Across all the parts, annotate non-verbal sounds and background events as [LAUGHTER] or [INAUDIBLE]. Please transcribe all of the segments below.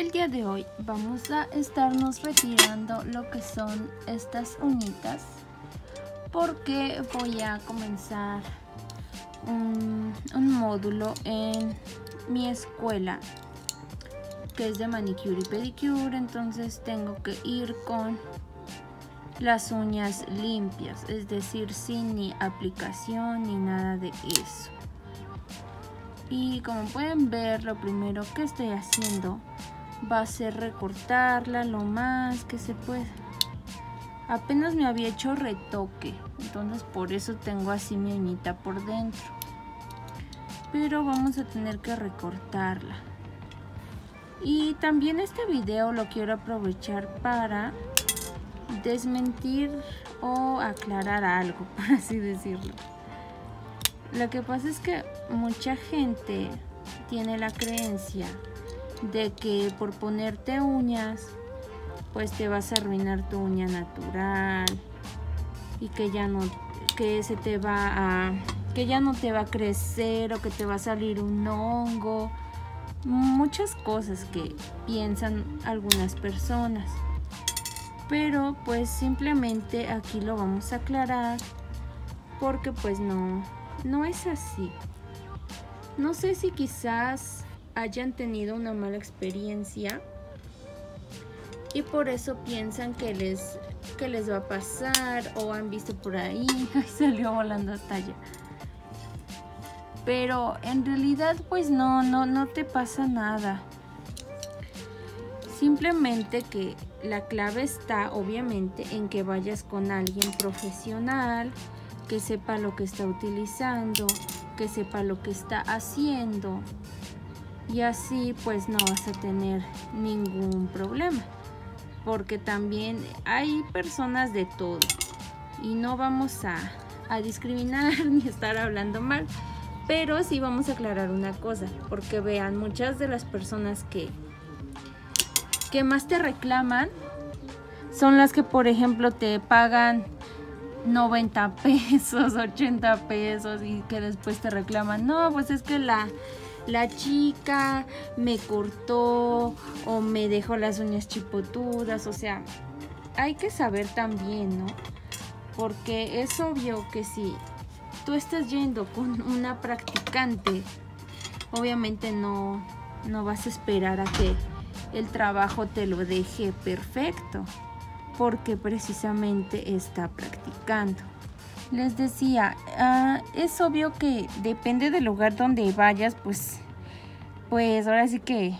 El día de hoy vamos a estarnos retirando lo que son estas uñitas porque voy a comenzar un, módulo en mi escuela que es de manicure y pedicure entonces tengo que ir con las uñas limpias es decir sin ni aplicación ni nada de eso. Y como pueden ver lo primero que estoy haciendo va a ser recortarla lo más que se pueda. Apenas me había hecho retoque, entonces por eso tengo así mi uñita por dentro. Pero vamos a tener que recortarla. Y también este video lo quiero aprovechar para desmentir o aclarar algo, [LAUGHS] por así decirlo. Lo que pasa es que mucha gente tiene la creencia de que por ponerte uñas pues te vas a arruinar tu uña natural y que ya no que se te va a que ya no te va a crecer o que te va a salir un hongo. Muchas cosas que piensan algunas personas. Pero pues simplemente aquí lo vamos a aclarar porque pues no no es así. No sé si quizás hayan tenido una mala experiencia y por eso piensan que les, que les va a pasar o han visto por ahí, [LAUGHS] salió volando hasta allá. Pero en realidad pues no, no, no te pasa nada. Simplemente que la clave está obviamente en que vayas con alguien profesional, que sepa lo que está utilizando, que sepa lo que está haciendo y así pues no vas a tener ningún problema porque también hay personas de todo y no vamos a, a discriminar [LAUGHS] ni estar hablando mal pero sí vamos a aclarar una cosa porque vean muchas de las personas que que más te reclaman son las que por ejemplo te pagan 90 [LAUGHS] pesos, 80 pesos y que después te reclaman, no, pues es que la, la chica me cortó o me dejó las uñas chipotudas, o sea, hay que saber también, ¿no? Porque es obvio que si tú estás yendo con una practicante, obviamente no, no vas a esperar a que el trabajo te lo deje perfecto, porque precisamente está practicando. Les decía, ah, es obvio que depende del lugar donde vayas, pues, pues ahora sí que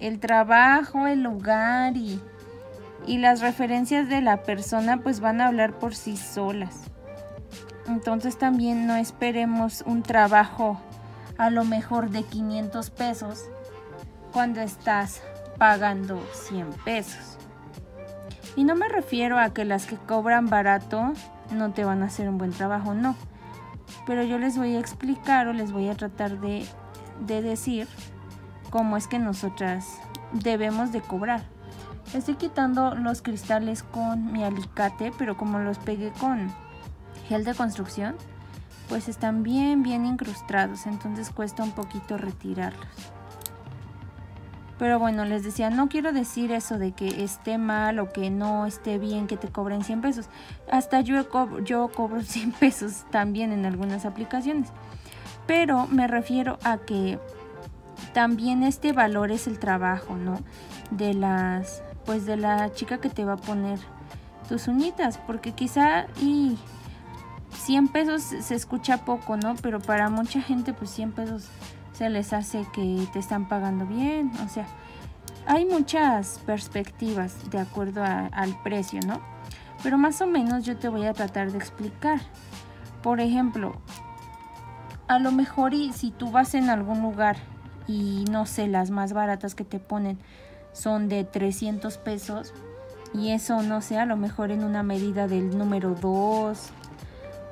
el trabajo, el lugar y, y las referencias de la persona pues van a hablar por sí solas. Entonces también no esperemos un trabajo a lo mejor de 500 pesos cuando estás pagando 100 pesos. Y no me refiero a que las que cobran barato no te van a hacer un buen trabajo, no. Pero yo les voy a explicar o les voy a tratar de, decir cómo es que nosotras debemos de cobrar. Estoy quitando los cristales con mi alicate, pero como los pegué con gel de construcción, pues están bien, bien incrustados, entonces cuesta un poquito retirarlos. Pero bueno, les decía, no quiero decir eso de que esté mal o que no esté bien que te cobren 100 pesos. Hasta yo, cobro, yo cobro [LAUGHS] 100 pesos también en algunas aplicaciones. Pero me refiero a que también este valor es el trabajo, ¿no? De las, pues de la chica que te va a poner tus uñitas. Porque quizá y 100 pesos se escucha poco, ¿no? Pero para mucha gente pues 100 pesos se les hace que te están pagando bien, o sea, hay muchas perspectivas de acuerdo al precio, ¿no? Pero más o menos yo te voy a tratar de explicar. Por ejemplo, a lo mejor y si tú vas en algún lugar y no sé, las más baratas que te ponen son de 300 pesos y eso no sé, a lo mejor en una medida del número 2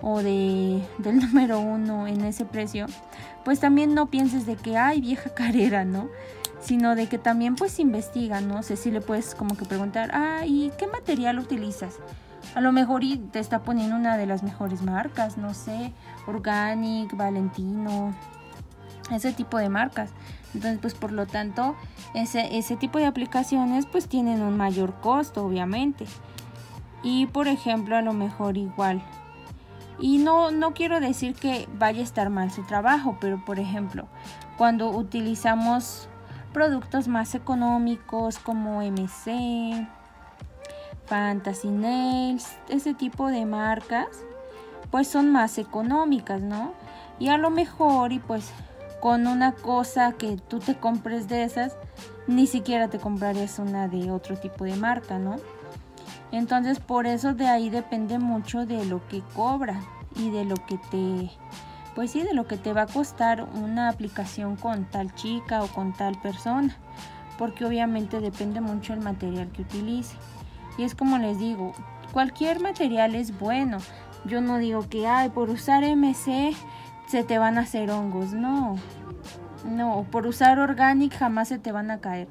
o de, del [LAUGHS] número 1 en ese precio, pues también no pienses de que, hay vieja carrera, ¿no? Sino de que también pues investiga, ¿no? sé si le puedes como que preguntar, ah, ¿y qué material utilizas? A lo mejor y te está poniendo una de las mejores marcas, no sé, Organic, Valentino, ese tipo de marcas. Entonces, pues por lo tanto, ese, ese tipo de aplicaciones pues tienen un mayor costo, obviamente. Y por ejemplo, a lo mejor igual. Y no, no quiero decir que vaya a estar mal su trabajo, pero por ejemplo, cuando utilizamos productos más económicos como MC, Fantasy Nails, ese tipo de marcas, pues son más económicas, ¿no? Y a lo mejor, y pues con una cosa que tú te compres de esas, ni siquiera te comprarías una de otro tipo de marca, ¿no? Entonces por eso de ahí depende mucho de lo que cobra y de lo que te, pues sí, de lo que te va a costar una aplicación con tal chica o con tal persona, porque obviamente depende mucho el material que utilice. Y es como les digo, cualquier material es bueno. Yo no digo que, ay, por usar MC se te van a hacer hongos. No, no, por usar organic jamás se te van a caer.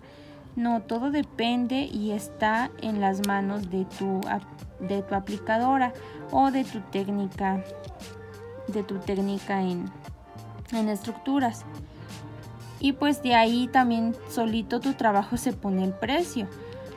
No, todo depende y está en las manos de tu, de tu aplicadora o de tu técnica, de tu técnica en, en estructuras. Y pues de ahí también solito tu trabajo se pone el precio.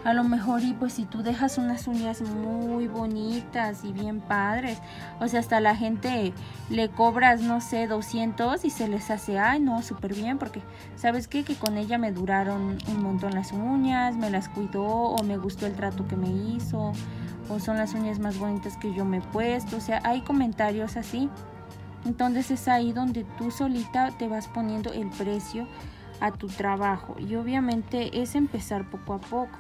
A lo mejor y pues si tú dejas unas uñas muy bonitas y bien padres, o sea, hasta la gente le cobras, no sé, 200 y se les hace, ay, no, súper bien, porque sabes qué, que con ella me duraron un montón las uñas, me las cuidó o me gustó el trato que me hizo, o son las uñas más bonitas que yo me he puesto, o sea, hay comentarios así. Entonces es ahí donde tú solita te vas poniendo el precio a tu trabajo y obviamente es empezar poco a poco.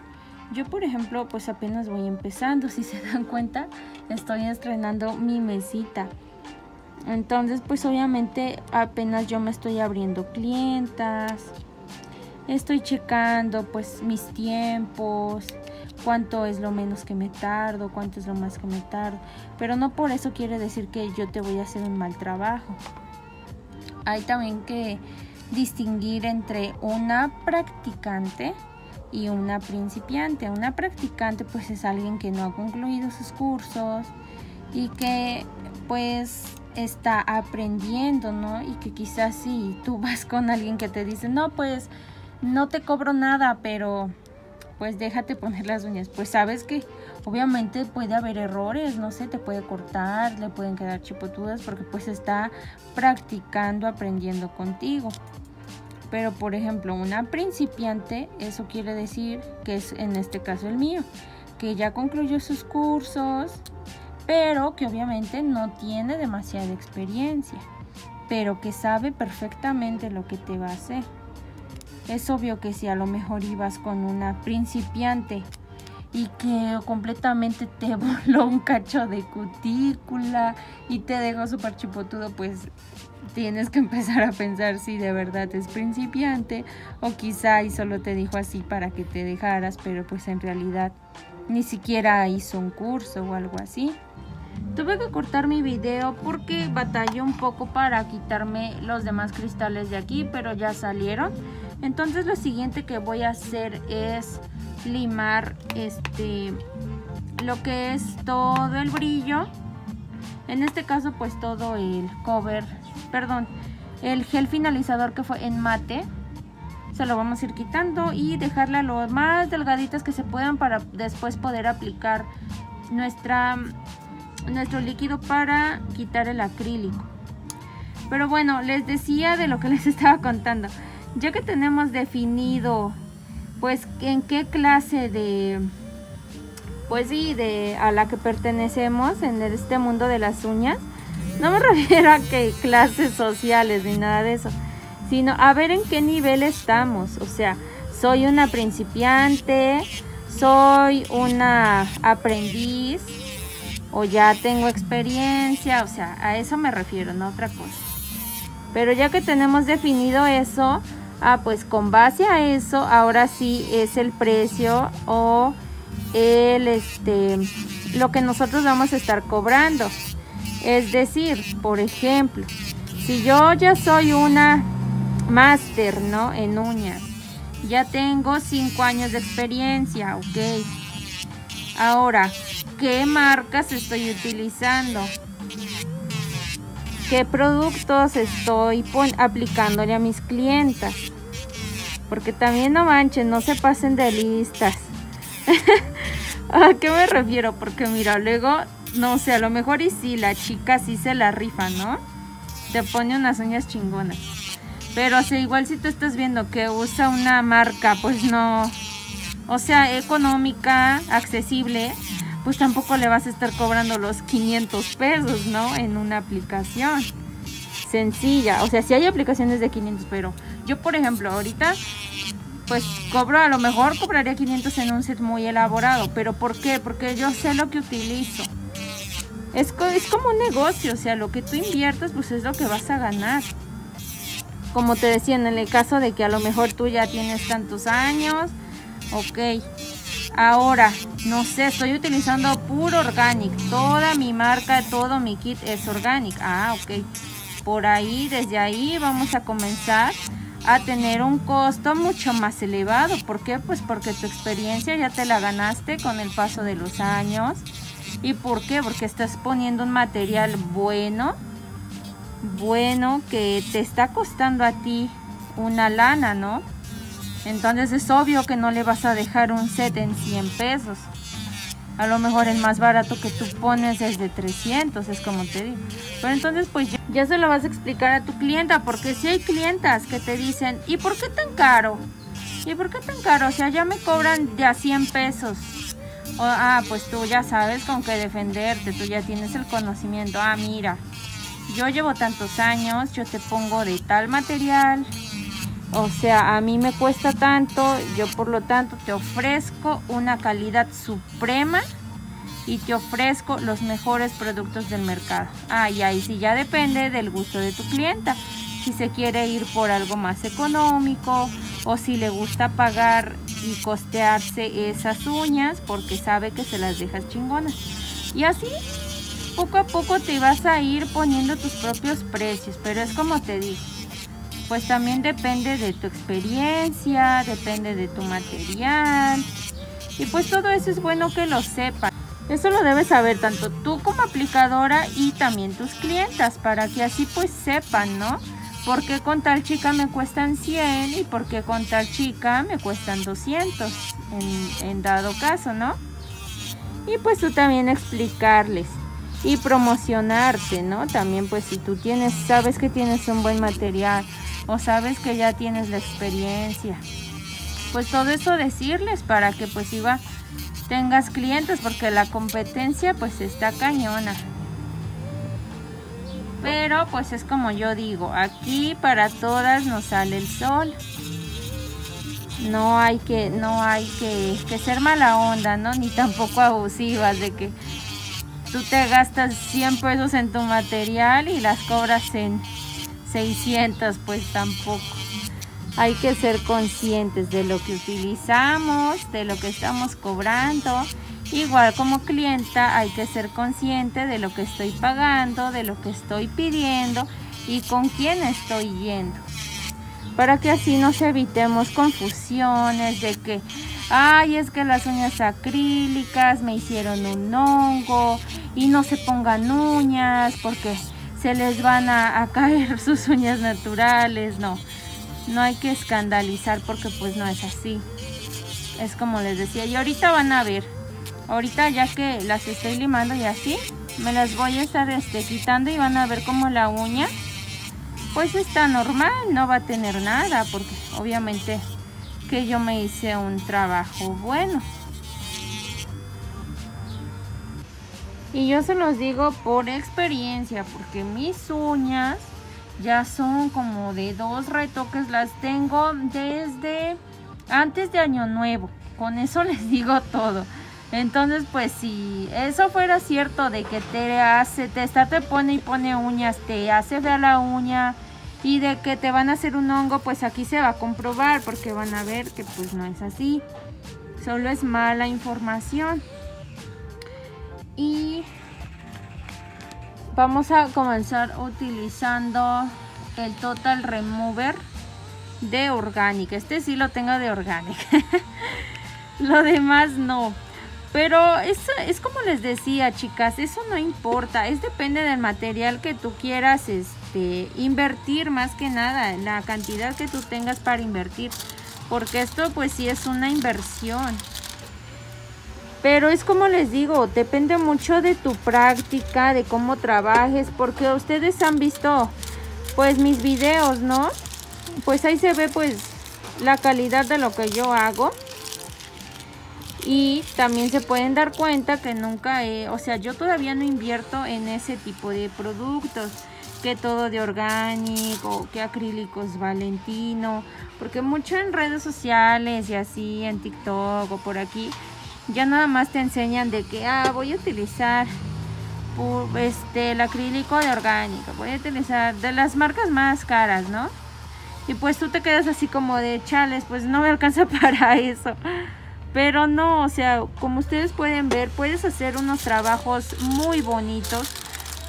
Yo, por ejemplo, pues apenas voy empezando. [LAUGHS] Si se dan cuenta, estoy estrenando mi mesita. Entonces, pues obviamente apenas yo me estoy abriendo clientas. Estoy checando pues mis tiempos, cuánto es lo menos que me tardo, cuánto es lo más que me tardo. Pero no por eso quiere decir que yo te voy a hacer un mal trabajo. Hay también que distinguir entre una practicante y una principiante. Una practicante pues es alguien que no ha concluido sus cursos y que pues está aprendiendo, ¿no? Y que quizás si tú [LAUGHS] vas con alguien que te dice, no, pues no te cobro nada, pero pues déjate poner las uñas. Pues sabes que obviamente puede haber errores, no sé, te puede cortar, le pueden quedar chipotudas porque pues está practicando, aprendiendo contigo. Pero por ejemplo, una principiante, eso quiere decir que es en este caso el mío, que ya concluyó sus cursos, pero que obviamente no tiene demasiada experiencia, pero que sabe perfectamente lo que te va a hacer. Es obvio que si a lo mejor ibas con una principiante y que completamente te [LAUGHS] voló un cacho de cutícula y te dejó súper chipotudo, pues tienes que empezar a pensar si de verdad es principiante o quizá y solo te dijo así para que te dejaras, pero pues en realidad ni siquiera hizo un curso o algo así. Tuve que cortar mi video porque batallé un poco para quitarme los demás cristales de aquí, pero ya salieron. Entonces lo siguiente que voy a hacer es limar este lo que es todo el brillo. En este caso pues todo el cover perdón, el gel finalizador que fue en mate. Se lo vamos a ir quitando y dejarla lo más delgaditas que se puedan para después poder aplicar nuestra, nuestro líquido para quitar el acrílico. Pero bueno, les decía de lo que [LAUGHS] les estaba contando. Ya que tenemos definido pues en qué clase de pues sí, de a la que pertenecemos en este mundo de las uñas, no me [LAUGHS] refiero a que clases sociales ni nada de eso, sino a ver en qué nivel estamos. O sea, soy una principiante, soy una aprendiz o ya tengo experiencia, o sea, a eso me refiero, no otra cosa. Pero ya que tenemos definido eso, ah, pues con base a eso, ahora sí es el precio o el este lo que nosotros vamos a estar cobrando. Es decir, por ejemplo, si yo ya soy una máster, ¿no? En uñas, ya tengo 5 años de experiencia, ok. Ahora, ¿qué marcas estoy utilizando? ¿Qué productos estoy aplicándole a mis clientas? Porque también no manchen, no se pasen de listas. [LAUGHS] ¿A qué me refiero? Porque mira, luego, no sé, a lo mejor y si la chica sí se la rifa, ¿no? Te pone unas uñas chingonas. Pero o igual si tú estás viendo que usa una marca, pues no, o sea, económica, accesible, pues tampoco le vas a estar cobrando los 500 pesos, ¿no? En una aplicación sencilla. O sea, si hay aplicaciones de 500, pero yo, por ejemplo, ahorita, pues cobro, a lo mejor cobraría 500 en un set muy elaborado. ¿Pero por qué? Porque yo sé lo que utilizo. Es, es como un negocio, o sea, lo que tú inviertas, pues es lo que vas a ganar. Como te decía, en el caso de que a lo mejor tú ya tienes tantos años, ok. Ahora, no sé, estoy utilizando puro organic. Toda mi marca, todo mi kit es organic. Ah, ok por ahí, desde ahí vamos a comenzar a tener un costo mucho más elevado. ¿Por qué? Pues porque tu experiencia ya te la ganaste con el paso de los años. ¿Y por qué? Porque estás poniendo un material bueno, bueno, que te está costando a ti una lana, ¿no? Entonces es obvio que no le vas a dejar un set en 100 pesos. A lo mejor el más barato que tú pones es de 300, es como te digo. Pero entonces pues ya, se lo vas a explicar a tu clienta, porque si hay clientas que te dicen, ¿y por qué tan caro? ¿Y por qué tan caro? O sea, ya me cobran de a 100 pesos. Ah, pues tú ya sabes con qué defenderte, tú ya tienes el conocimiento. Ah, mira, yo llevo tantos años, yo te pongo de tal material, o sea, a mí me cuesta tanto, yo por lo tanto te ofrezco una calidad suprema y te ofrezco los mejores productos del mercado. Ah, y ahí sí ya depende del gusto de tu clienta. Si se quiere ir por algo más económico o si le gusta pagar y costearse esas uñas porque sabe que se las dejas chingonas. Y así poco a poco te vas a ir poniendo tus propios precios, pero es como te digo pues también depende de tu experiencia, depende de tu material. Y pues todo eso es bueno que lo sepas. Eso lo debes saber tanto tú como aplicadora y también tus clientas para que así pues sepan, ¿no? ¿Por qué con tal chica me cuestan 100 y por qué con tal chica me cuestan 200 en, dado caso, ¿no? Y pues tú también explicarles y promocionarte, ¿no? También pues si tú tienes, sabes que tienes un buen material o sabes que ya tienes la experiencia. Pues todo eso decirles para que pues iba tengas clientes porque la competencia pues está cañona. Pero pues es como yo digo, aquí para todas nos sale el sol. No hay que, no hay que, ser mala onda, ¿no? Ni tampoco abusivas de que tú te gastas 100 pesos en tu material y las cobras en 600 pues tampoco. Hay que ser conscientes de lo que utilizamos, de lo que estamos cobrando. Igual como clienta hay que ser consciente de lo que estoy pagando, de lo que estoy pidiendo y con quién estoy yendo. Para que así nos evitemos confusiones de que, ay, es que las uñas acrílicas me hicieron un hongo y no se pongan uñas porque se les van a, caer [LAUGHS] sus uñas naturales, no. No hay que escandalizar porque pues no es así. Es como les decía, y ahorita van a ver. Ahorita ya que las estoy limando y así, me las voy a estar este, quitando y van a ver como la uña pues está normal, no va a tener nada porque obviamente que yo me hice un trabajo bueno. Y yo se los digo por experiencia, porque mis uñas ya son como de dos retoques. Las tengo desde antes de Año Nuevo. Con eso [LAUGHS] les digo todo. Entonces, pues si eso fuera cierto de que te hace, te está, te pone y pone uñas, te hace ver la uña y de que te van a hacer un hongo, pues aquí se va a comprobar porque van a ver que pues no es así. Solo es mala información y vamos a comenzar utilizando el Total Remover de Organic. Este sí lo tengo de Organic. [LAUGHS] lo demás no. Pero eso es como les decía, chicas, eso no importa. Es depende del material que tú quieras este, invertir más que nada. La cantidad que tú tengas para invertir. porque esto pues sí es una inversión. Pero es como les digo, depende mucho de tu práctica, de cómo trabajes, porque ustedes han visto pues mis videos, ¿no? Pues ahí se ve pues la calidad de lo que yo hago. Y también se pueden dar cuenta que nunca he, o sea, yo todavía no invierto en ese tipo de productos que todo de orgánico, que acrílicos Valentino, porque mucho en redes sociales y así, en TikTok o por aquí, ya nada más te enseñan de que, ah, voy a utilizar este, el acrílico de orgánico, voy a utilizar de las marcas más caras, ¿no? Y pues tú te quedas así como de chales, pues no me alcanza [LAUGHS] para eso. Pero no, o sea, como ustedes pueden ver, puedes hacer unos trabajos muy bonitos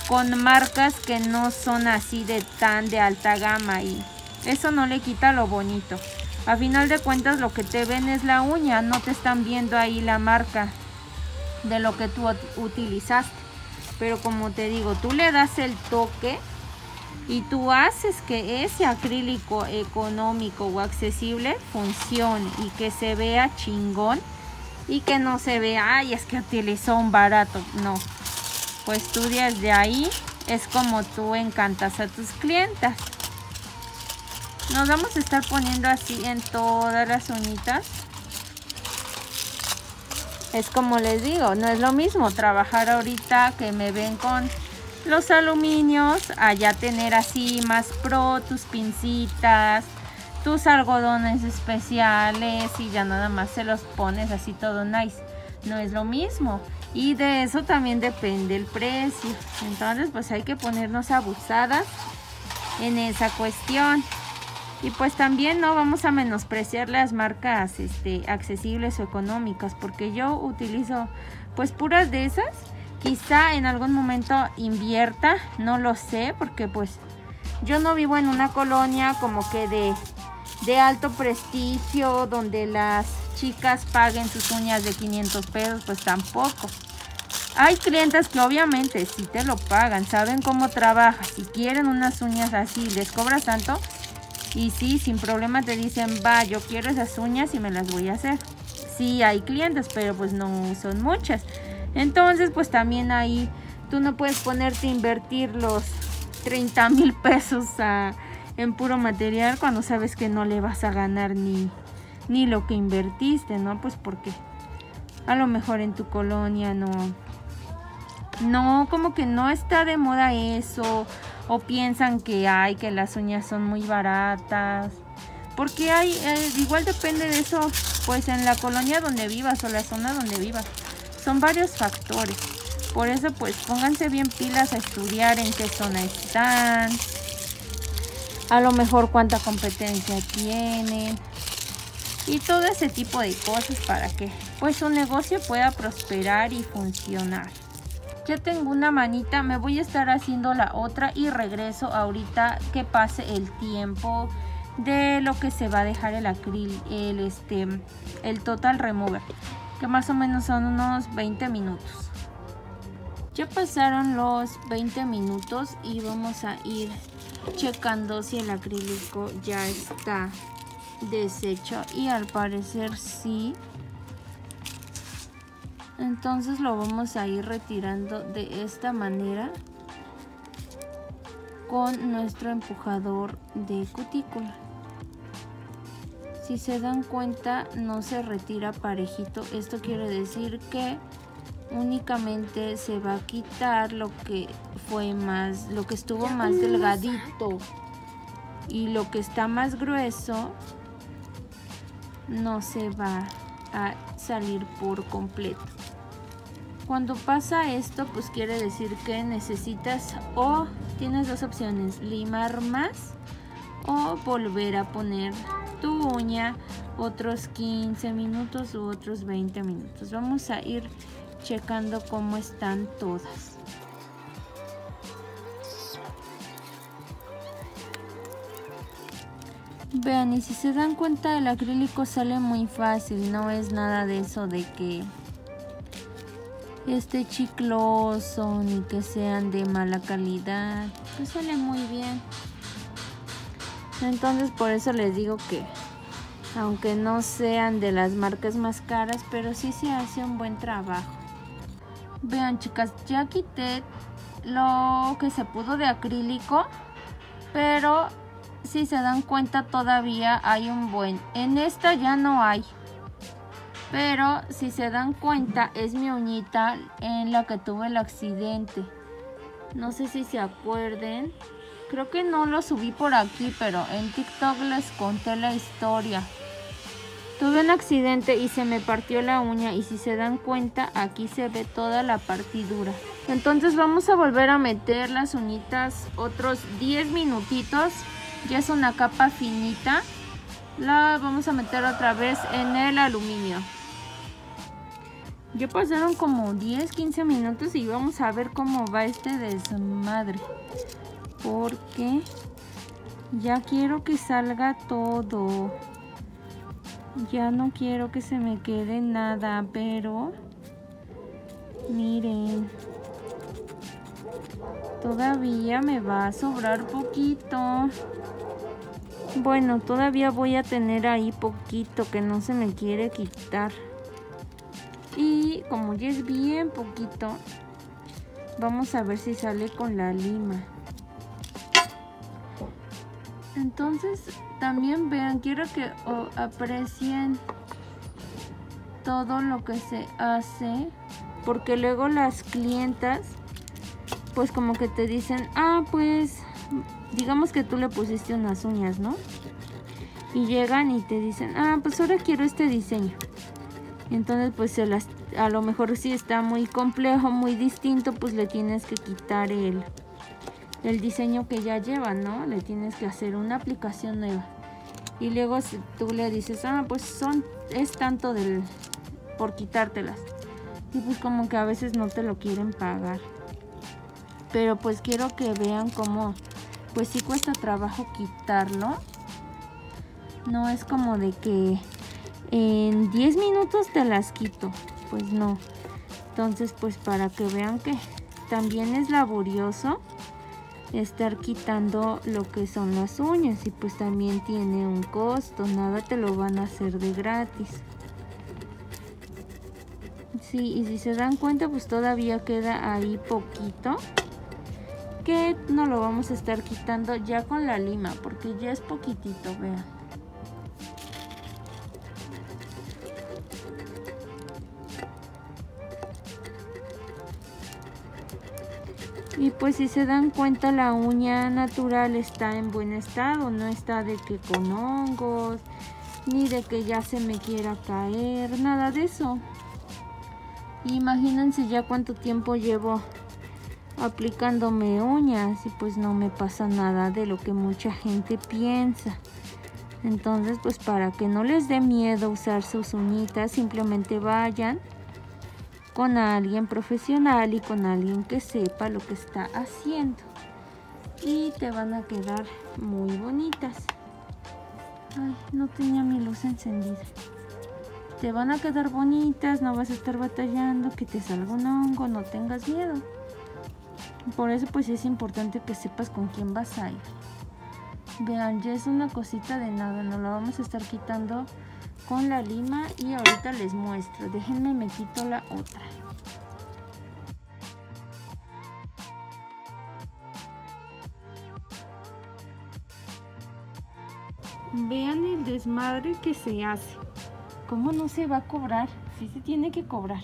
con marcas que no son así de tan de alta gama y eso no le quita lo bonito. A final de cuentas lo que te ven es la uña, no te están viendo ahí la marca de lo que tú utilizaste. Pero como te digo, tú le das el toque y tú haces que ese acrílico económico o accesible funcione y que se vea chingón y que no se vea, ay, es que utilizó un barato. No, pues tú desde ahí es como tú encantas a tus clientas. Nos vamos a estar poniendo así en todas las uñitas. Es como les digo, no es lo mismo trabajar ahorita que me ven con los aluminios, allá tener así más pro tus pincitas, tus algodones especiales y ya nada más se los pones así todo nice. No es lo mismo. Y de eso también depende el precio. Entonces pues hay que ponernos abusadas en esa cuestión. Y pues también no vamos a menospreciar las marcas este, accesibles o económicas, porque yo utilizo pues puras de esas. Quizá en algún momento invierta, no lo sé, porque pues yo no vivo en una colonia como que de, de alto prestigio, donde las chicas paguen sus uñas de 500 pesos, pues tampoco. Hay clientes que obviamente si te lo pagan, saben cómo trabajas, si quieren unas uñas así, les cobras tanto, y sí, sin problema te dicen, va, yo quiero esas uñas y me las voy a hacer. Sí, hay clientes, pero pues no son muchas. Entonces, pues también ahí tú no puedes ponerte a invertir los 30 mil pesos en puro material cuando sabes que no le vas a ganar ni, ni lo que invertiste, ¿no? Pues porque a lo mejor en tu colonia no, no, como que no está de moda eso o piensan que hay que las uñas son muy baratas. Porque hay, eh, igual depende de eso, pues en la colonia donde vivas o la zona donde vivas. Son varios factores. Por eso pues pónganse bien pilas a estudiar en qué zona están. A lo mejor cuánta competencia tienen. Y todo ese tipo de cosas para que pues su negocio pueda prosperar y funcionar. Ya tengo una manita, me voy a estar haciendo la otra y regreso ahorita que pase el tiempo de lo que se va a dejar el acril, el, este, el total remover, que más o menos son unos 20 minutos. Ya pasaron los 20 minutos y vamos a ir checando si el acrílico ya está deshecho y al parecer sí entonces lo vamos a ir retirando de esta manera con nuestro empujador de cutícula. Si se dan cuenta no se retira parejito. Esto quiere decir que únicamente se va a quitar lo que fue más lo que estuvo más delgadito. Y lo que está más grueso no se va a salir por completo cuando pasa esto, pues quiere decir que necesitas o tienes dos opciones, limar más o volver a poner tu uña otros 15 minutos u otros 20 minutos. Vamos a ir checando cómo están todas. Vean, y si se dan cuenta el acrílico sale muy fácil, no es nada de eso de que este chicloso ni que sean de mala calidad pues sale muy bien entonces por eso les digo que aunque no sean de las marcas más caras, pero sí se hace un buen trabajo. Vean chicas, ya quité lo que se pudo de acrílico, pero si se dan cuenta todavía hay un buen. En esta ya no hay. Pero si se dan cuenta es mi uñita en la que tuve el accidente. No sé si se acuerden. Creo que no lo subí por aquí, pero en TikTok les conté la historia. Tuve un accidente y se me partió la uña y si se dan cuenta aquí se ve toda la partidura. Entonces vamos a volver a meter las uñitas otros 10 minutitos. Ya es una capa finita. La vamos a meter otra vez en el aluminio. Ya pasaron como 10, 15 minutos y vamos a ver cómo va este desmadre. Porque ya quiero que salga todo. Ya no quiero que se me quede nada, pero miren. Todavía me va a sobrar poquito. Bueno, todavía voy a tener ahí poquito que no se me quiere quitar. Y como ya es bien poquito, vamos a ver si sale con la lima. Entonces también vean, quiero que aprecien todo lo que se hace, porque luego las clientas, pues como que te dicen, ah, pues, digamos que tú le pusiste unas uñas, ¿no? Y llegan y te dicen, ah, pues ahora quiero este diseño. Entonces, pues se las, a lo mejor si está muy complejo, muy distinto, pues le tienes que quitar el, el diseño que ya lleva, ¿no? Le tienes que hacer una aplicación nueva. Y luego tú le dices, ah, pues son, es tanto del, por quitártelas. Y pues como que a veces no te lo quieren pagar. Pero pues quiero que vean cómo, pues sí cuesta trabajo quitarlo. No es como de que en 10 minutos te las quito. Pues no. Entonces pues para que vean que también es laborioso estar quitando lo que son las uñas y pues también tiene un costo, nada te lo van a hacer de gratis. Sí, y si se dan cuenta pues todavía queda ahí poquito que no lo vamos a estar quitando ya con la lima porque ya es poquitito, vean. Y pues si se dan cuenta la uña natural está en buen estado, no está de que con hongos, ni de que ya se me quiera caer, nada de eso. Imagínense ya cuánto tiempo llevo aplicándome uñas y pues no me pasa nada de lo que mucha gente piensa. Entonces pues para que no les dé miedo usar sus uñitas, simplemente vayan con alguien profesional y con alguien que sepa lo que está haciendo. Y te van a quedar muy bonitas. Ay no tenía mi luz encendida. Te van a quedar bonitas no vas a estar batallando que te salga un hongo no tengas miedo. Por eso pues es importante que sepas con quién vas a ir vean ya es una cosita de nada no la vamos a estar quitando con la lima y ahorita les muestro. Déjenme me quito la otra. Vean el desmadre que se hace. ¿Cómo no se va a cobrar? Sí se tiene que cobrar.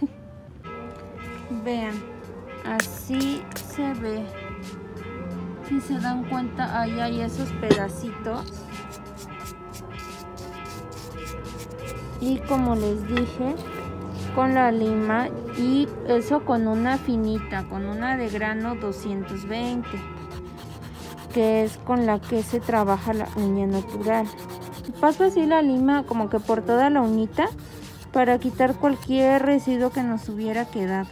[LAUGHS] Vean, así se ve. Si se dan cuenta, ahí hay esos pedacitos. Y como les dije con la lima y eso con una finita con una de grano 220 que es con la que se trabaja la uña natural. Paso así la lima como que por toda la uñita para quitar cualquier residuo que nos hubiera quedado.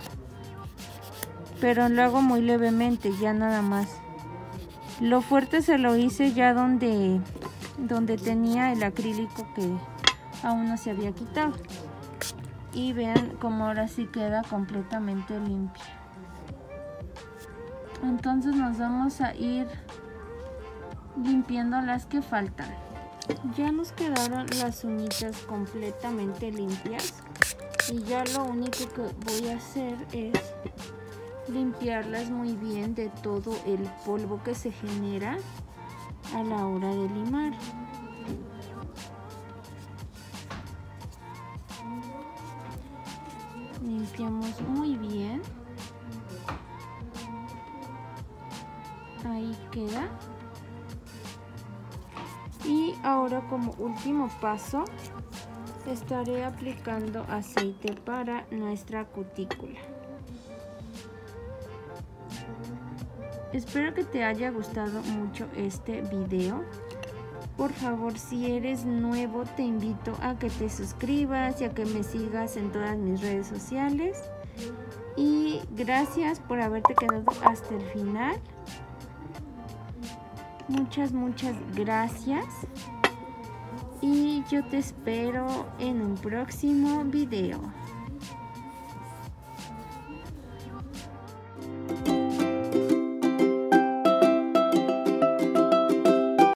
Pero lo hago muy levemente ya nada más lo fuerte se lo hice ya donde donde tenía el acrílico que aún no se había quitado. Y vean como ahora sí queda completamente limpia entonces nos vamos a ir limpiando las que faltan. Ya nos quedaron las uñitas completamente limpias. Y ya lo único que voy a hacer es limpiarlas muy bien de todo el polvo que se genera a la hora de limar. Limpiamos muy bien. Ahí queda. Y ahora como último paso estaré aplicando aceite para nuestra cutícula. Espero que te haya gustado mucho este video. Por favor, si eres nuevo, te invito a que te suscribas y a que me sigas en todas mis redes sociales. Y gracias por haberte quedado hasta el final. Muchas, muchas gracias. Y yo te espero en un próximo video.